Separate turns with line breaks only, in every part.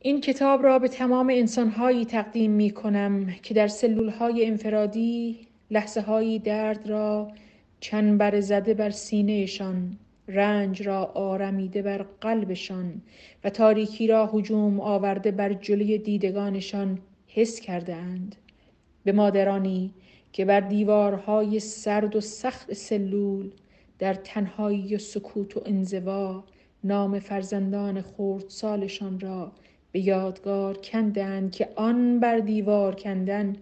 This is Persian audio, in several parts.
این کتاب را به تمام انسانهایی تقدیم می کنم که در سلولهای انفرادی لحظه هایی درد را چنبر زده بر سینهشان رنج را آرمیده بر قلبشان و تاریکی را هجوم آورده بر جلوی دیدگانشان حس کرده اند. به مادرانی که بر دیوارهای سرد و سخت سلول در تنهایی و سکوت و انزوا نام فرزندان خردسالشان را به یادگار کندند که آن بر دیوار کندن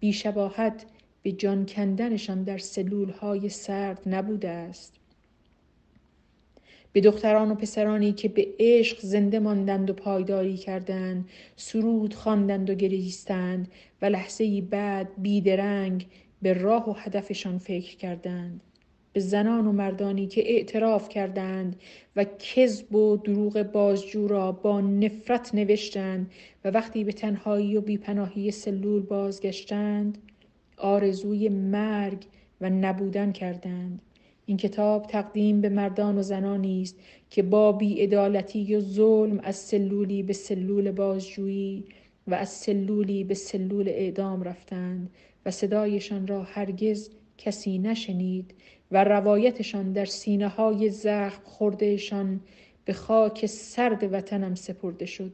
بیشباهت به جان کندنشان در سلول های سرد نبوده است. به دختران و پسرانی که به عشق زنده ماندند و پایداری کردند سرود خواندند و گریستند و لحظه بعد بیدرنگ به راه و هدفشان فکر کردند. به زنان و مردانی که اعتراف کردند و کذب و دروغ بازجو را با نفرت نوشتند و وقتی به تنهایی و بیپناهی سلول بازگشتند آرزوی مرگ و نبودن کردند. این کتاب تقدیم به مردان و زنانی است که با بیعدالتی و ظلم از سلولی به سلول بازجویی و از سلولی به سلول اعدام رفتند و صدایشان را هرگز کسی نشنید و روایتشان در سینه های زخم خوردهشان به خاک سرد وطنم سپرده شد.